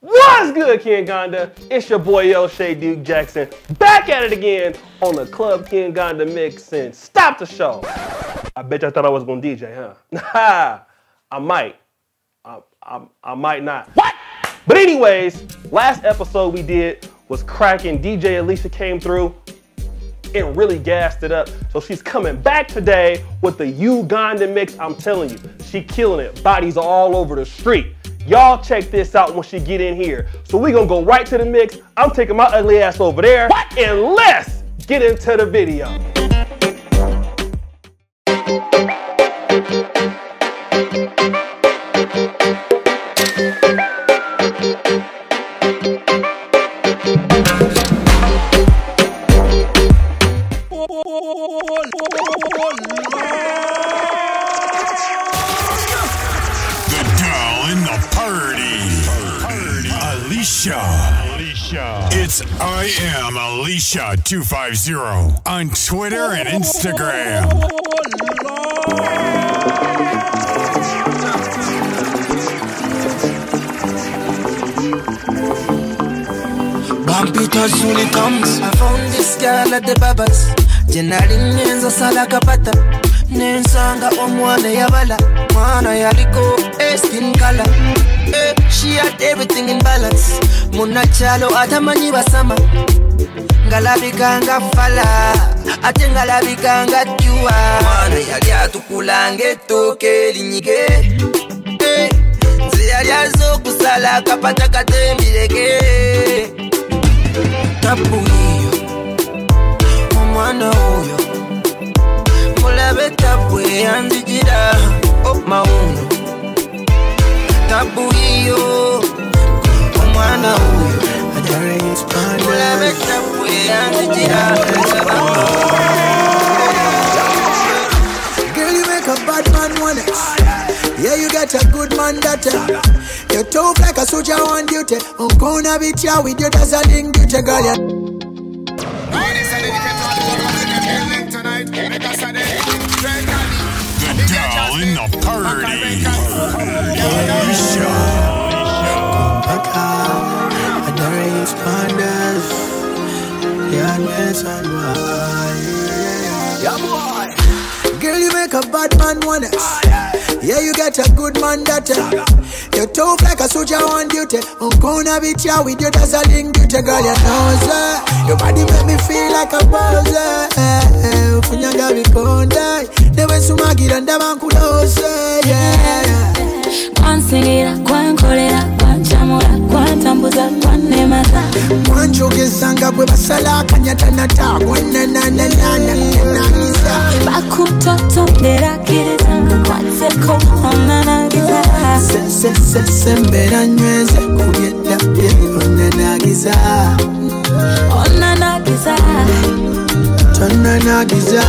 What's good, Kenganda? It's your boy Shay Duke Jackson, back at it again on the Club Kenganda mix and stop the show. I bet you thought I was gonna DJ, huh? I might. I, I, I might not. What? But anyways, last episode we did was cracking. DJ Alisha came through and really gassed it up. So she's coming back today with the Uganda mix. I'm telling you, she killing it. Bodies all over the street. Y'all check this out when she get in here. So we gonna go right to the mix. I'm taking my ugly ass over there. What? And let's get into the video. Buckshot250 on Twitter and Instagram. Bump it as soon it comes. I found this girl at the Babas. Jina linyenza sala kapata. Nensanga omwana yabala. Mwana yaliko eh, skin color. Eh, she had everything in balance. Munachalo atamanyi basama. Ngalabikanga fala ate ngalabikanga jua mwana yali atukulanga ettooke linyige Eh, nze yali aza okusala akapata katembireke. Tabuiyo omwana oyo. Mulabe tabu eyanzigira omawuno tabuiyo omwana oyo Girl, you make a bad man wanna. Yeah, you got a good man daughter. You tough like a soldier on duty. I'm gonna beat you with your dazzling beauty, girl. You The doll in the party. Alisha. Yeah, yes, and? Yeah, boy. Girl, you make a bad man wanna. Ah, yeah, you get a good man daughter. Uh, you tough like a soldier on duty. I'm gonna beat you with your dazzling beauty, girl. You know, sir. Your body make me feel like a buzzer. Funyaga bikonda. Never sumagira ndabankulose. Yeah. kwansigira kwankolera kwancamula kwantambuza kwanemaza kwanjogezanga bwe basala akanyatanata gwenanananananananisa bakutotondera kirizanga kwatseko onanagiza sembera nyweze kubyedabye onanagiza onanagiza tonanagiza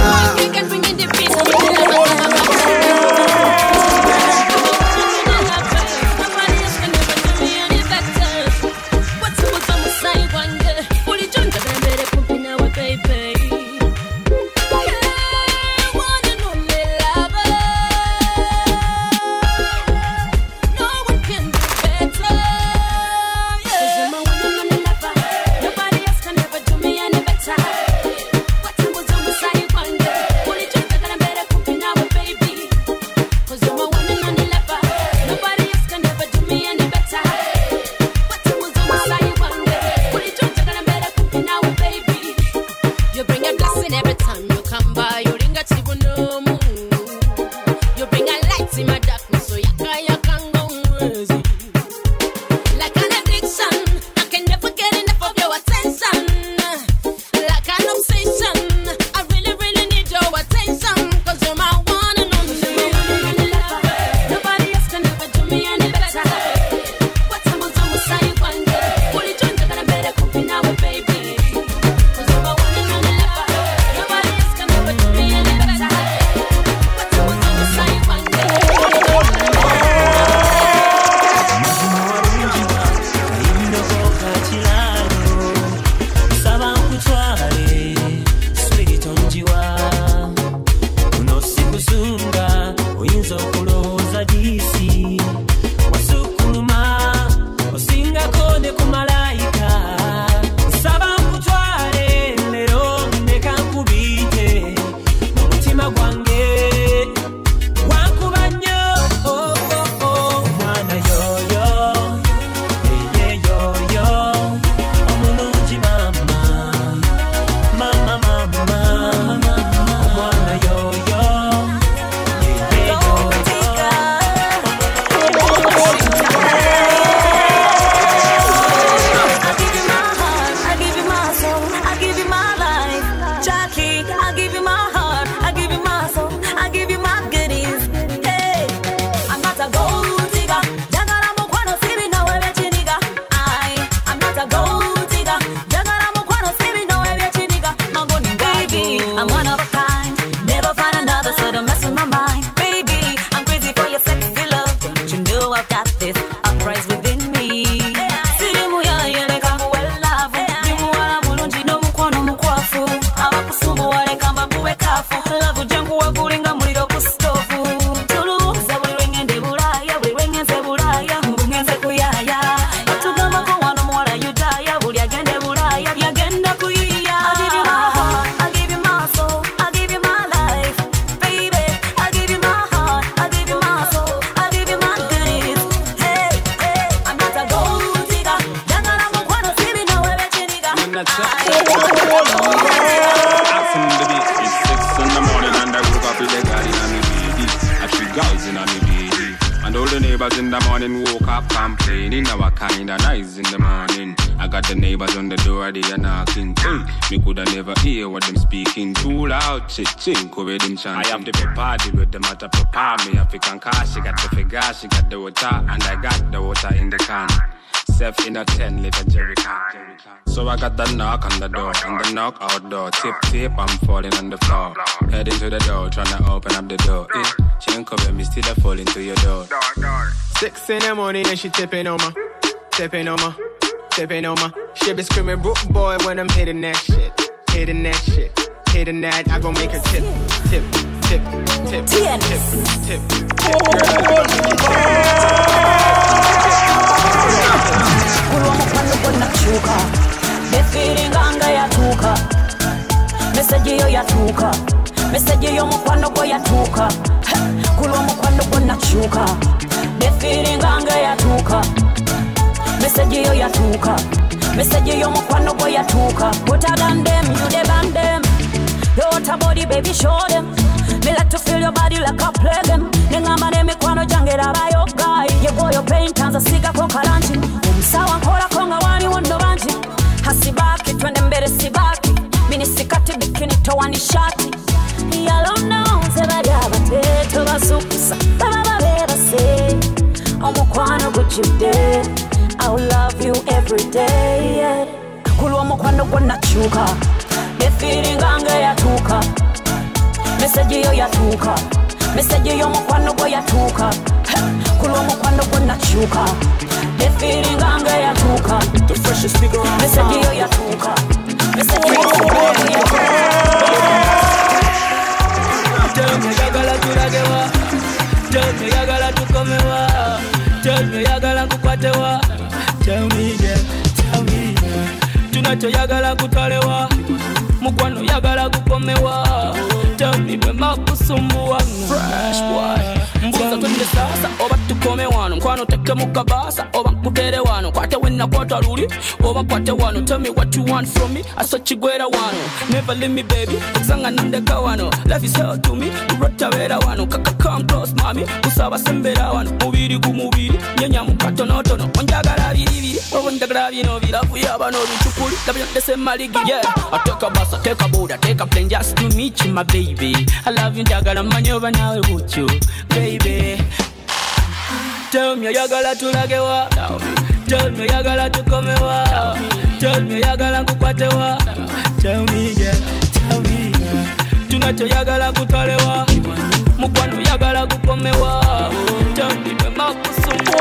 never hear what them speaking. Too loud, chit chink over them chanting. I have to be party with them at a prepare me. African car, she got the figure, she got the water, and I got the water in the can. Self in a 10 liter jerry can. So I got the knock on the door, and the knock outdoor. Tip, tip, I'm falling on the floor. Heading to the door, trying to open up the door. Eh, she ain't cover me, still I fall into your door. Six in the morning and she tipping on my, tipping on my, tipping on my. She be screaming, "Brook boy" when I'm hitting that shit, hitting that shit, hitting that. I gon' make her tip, tip, tip, tip, tip, tip, tip. kulw'omukwano gwonakyuka befiringanga yatuuka meseji yo y'omukwano gwo yatuuka utagandem yude bandem Your body, baby, show them. Me like to feel your body like a play them. Nengamba n'emikwano gyange laba yo guy. Ye boy your pain tanza siga ko kalanchi. Omusawa nkolako nga waliwo nno bangi. Hasibaki twende mbere sibaki. Mini sikati bikini towani shati. Yalononze bali abateeto basukusa baba babeebase. Omukwano gujjudde. I will love you every day. Yeah. Kulw'omukwano gwonakyuka efiringanga yatuuka. Meseji yo yatuuka. Meseji y'omukwano gwo yatuuka. He! kulw'omukwano gwonakyuka efiringanga yatuuka meseji yo yatuuka. Meseji y'omukwano gwo yatuuka Tell me yagala tulagewa Tell me yagala tukomewa Tell me yagala kukwatewa Tell nakyo yagala kutwalewa mukwano yagala kukomewa Tell me bwema kusumbuwa Fresh boy. Mbuza twende sasa oba tukome wano. Nkwano teke mukabasa oba nkutere wano. Kwate wenakwata luli oba kwate wano. Me what you want from me aso kigwera wano. Never leave me baby. Okusanga nandeka wano. Life is hell to me. Urotabera wano. Kaka come close mami kusaba sembera wano. Mubiri ku mubiri. Nyenya mukatonotono onjagala biribiri oba njagala bino biravuyaba n'olucukuli labyondese maligi yeah. I I take a boat I take a plane just to meet you my baby. I love you njagala mmanyi oba nawe butyo baby. Tell me oyagala tulagewa Tell me oyagala tukomewa Tell me oyagala nkukwatewa Tell me yeah, tell me yeah. Tunachoyagala kutwalewa mukwano oyagala kukomewa Tell me bwema kusumbuwa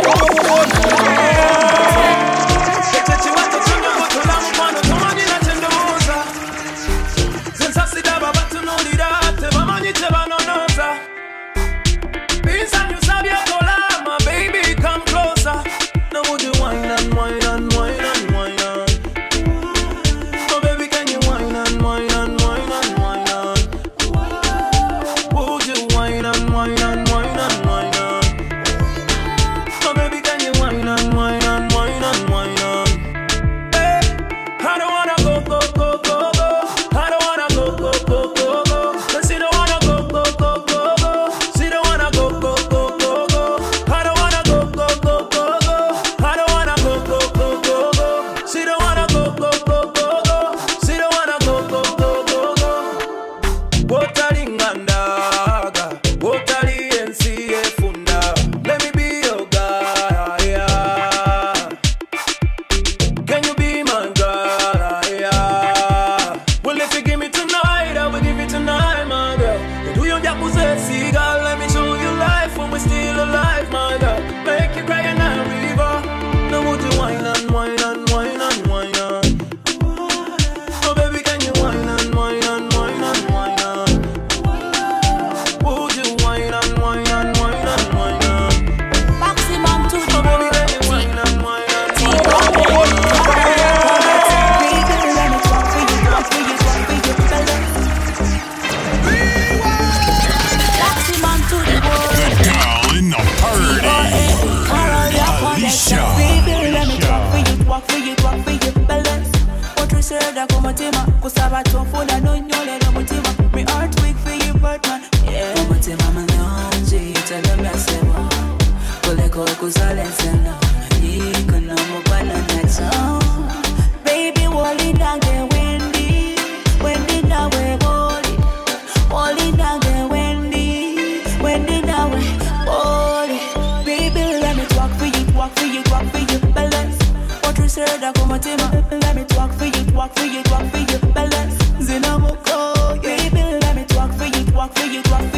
I come mutima let me talk for you talk for you talk for you. Balance zina moko oh, baby let me talk for you talk for you talk for you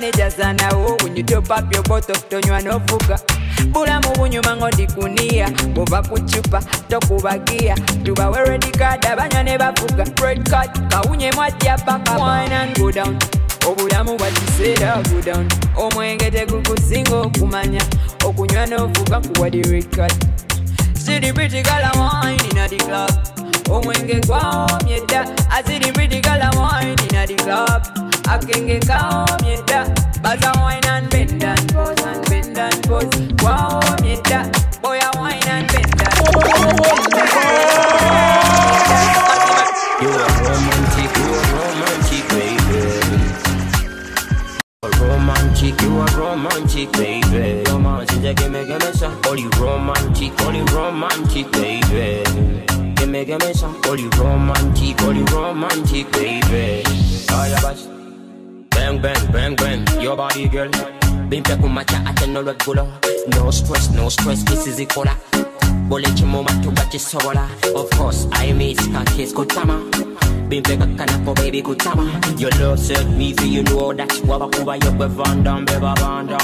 manejaza nawo when you top up your bottle tonywa novuga bulamu bunyuma ng'ondi kuniya bw'ova ku cupa tokubagiya tubawe red card abanywa ne bavuga red card kawunye mwajja paka wine and go down. Oh, Obulamu bwa kiseera go down. Oh, Omwenge tegukusinga okumanya okunywa oh, n'ovuga kuwadi red card. Siribitigala wine na the club. Omwenge gwawomyedda aziribitigala wine na the club. Akenge kamye dda. Baza wine and bend and pose and bend and pose. Dda. Boy a wine and bend and You are romantic, you are romantic, baby. Romantic, you are romantic, baby. Give me, give me some. Romantic, romantic, baby. Give me, give me some. Romantic, romantic, baby. Bang, bang, bang, bang. Your body, girl. Bimpe kumacha ateno regular. No stress, no stress. This is Ikola. Bole chimoma tubachisobola. Of course, I miss kakis kutama. Bimpe kakanako baby kutama. Your love set me for you know that. Wabakuba yokwe vandam beba banda.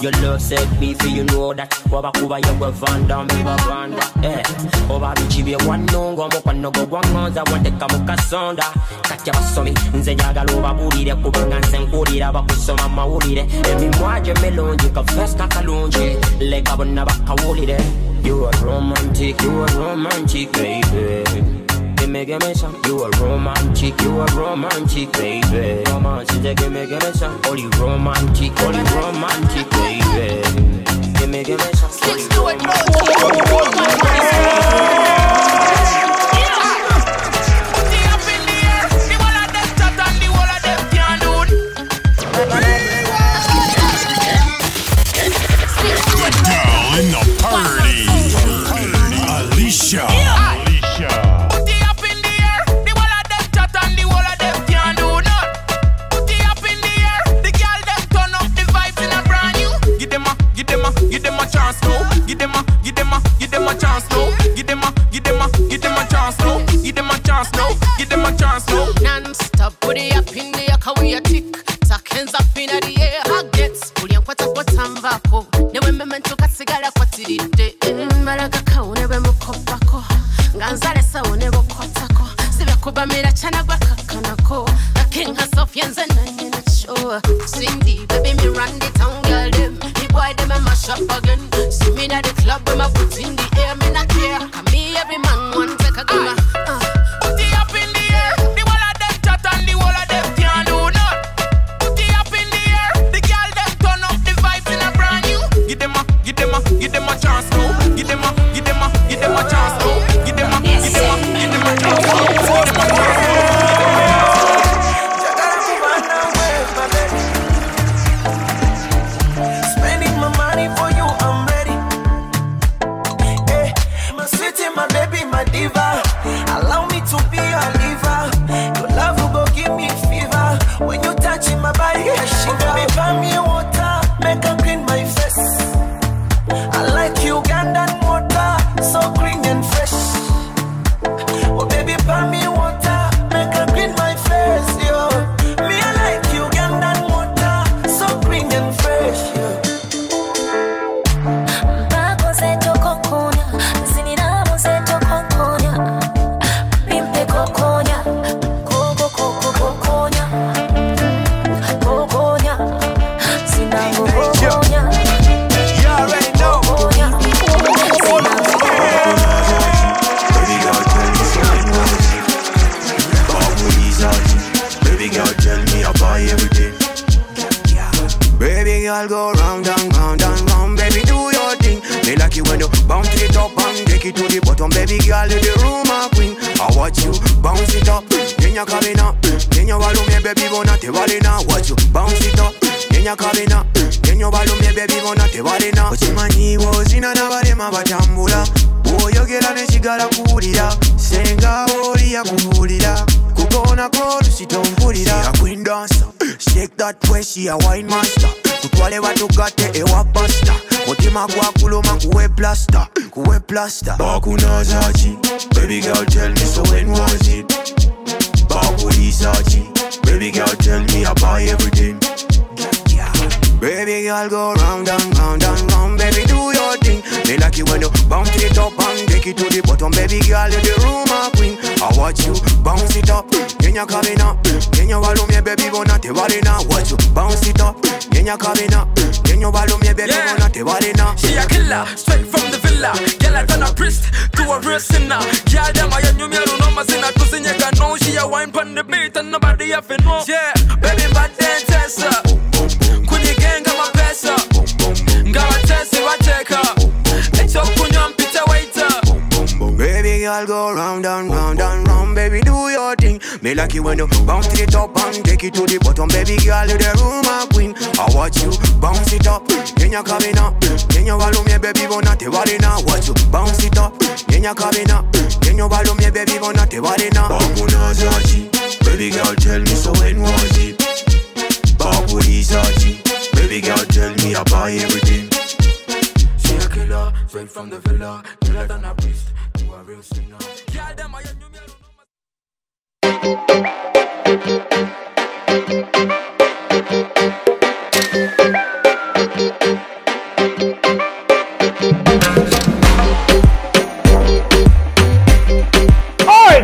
Your love set me for you know that. Wabakuba yokwe vandam beba banda. Eh, oba bichibye wanongo mukwano gwo gwangonza wandeka mukasonda. Katya basomi nze njagala obabulire kubanga nze nkuwulira bakusoma mawulire. Emimwa gye melungi kafesi kakalungi. Leka bonna bakawulire. You are romantic, you are romantic, baby. Gimme, gimme some. You a romantic, you are romantic, baby. Come on, sister, gimme, gimme some. Only romantic, only romantic, baby. Gimme, gimme some. Only romantic, only Nganzale saune bokotako. Sibe kubamira chana bakakanako. The king herself yenze na nyina show. Cindy, baby me run the town girl them. The boy them a mash up again. See me at the club with my foot in the air, up. Kenya kabina, Kenya balumye baby tebalina. N'abalema batambula. Bw'oyogera ne kigala kuwulira. Senga oli yakubuulira. Kukoonako lusitompulira. She a queen dancer. Shake that way, she a wine master. Tutwale batugatte ewa pasta. Mutima gwakuluma kuwe plasta, kuwe plasta. Bakunazachi, baby girl tell me so when was it? Bakulisachi, baby girl tell me I buy everything. Baby girl go round and round and round, baby do your thing. Me like it when you bounce it up and take it to the bottom, baby girl you the room a queen. I watch you bounce it up, Kenya kabina, Kenya walumye baby bona tebalina. Watch you bounce it up, Kenya kabina, Kenya walumye baby bona tebalina. She a killer, straight from the villa. Girl, I turn a priest to a real sinner. Girl, them I knew me, I don't know my sinner. Cause in your know she a wine pon the beat and nobody have to know. Yeah, baby, Me like it when you bounce it up and take it to the bottom, baby girl you the room a queen. I watch you bounce it up, Kenya kabina, Kenya walumye baby bona tebalina. Watch you bounce it up, Kenya kabina, Kenya walumye baby bona tebalina. Bakunazachi, baby girl tell me so when was it? Bakulisachi, baby girl tell me I buy everything. She a killer, straight from the villa. Killer than a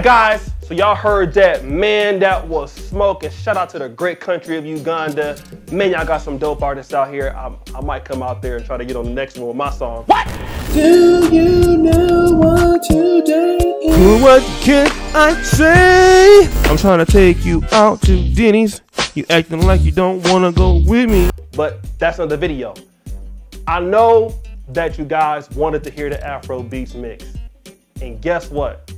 guys. So y'all heard that man that was smoking. Shout out to the great country of Uganda. Man, y'all got some dope artists out here. I, I might come out there and try to get on the next one with my song. What? Do you know what today is? What can I say? I'm trying to take you out to Denny's. You acting like you don't want to go with me. But that's not the video. I know that you guys wanted to hear the Afro Beats mix. And guess what?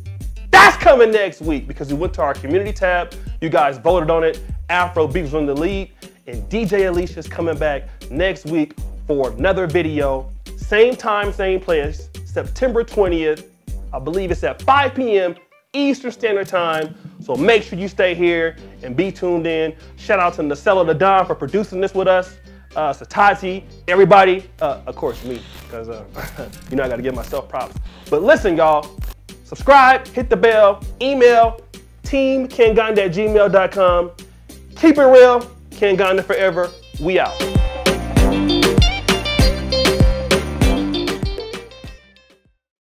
That's coming next week because we went to our community tab. You guys voted on it. Afro Beats in the lead. And DJ Alisha's coming back next week for another video. Same time, same place. September 20th. I believe it's at 5 p.m. Eastern Standard Time. So make sure you stay here and be tuned in. Shout out to Nacella the Don for producing this with us. Uh, Satati, everybody, uh, of course me, because uh, you know I got to give myself props. But listen, y'all, subscribe, hit the bell, email teamkenganda at gmail.com. Keep it real, Kenganda forever. We out.